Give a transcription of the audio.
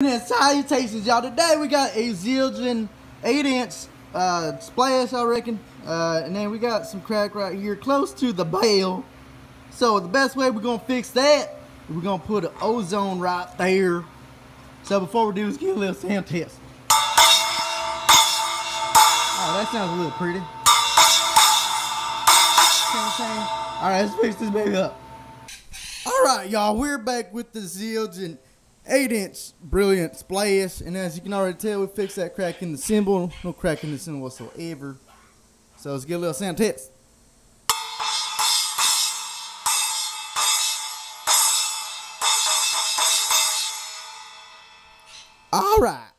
And salutations, y'all. Today we got a Zildjian 8 inch uh, splash, I reckon. Uh, and then we got some crack right here close to the bell. So the best way we're going to fix that, we're going to put an ozone right there. So before we do, let's get a little sound test. Oh, that sounds a little pretty. Alright, let's fix this baby up. Alright, y'all, we're back with the Zildjian 8 inch brilliant splash. And as you can already tell, we fixed that crack in the cymbal. No crack in the cymbal whatsoever. So let's get a little sound test. All right.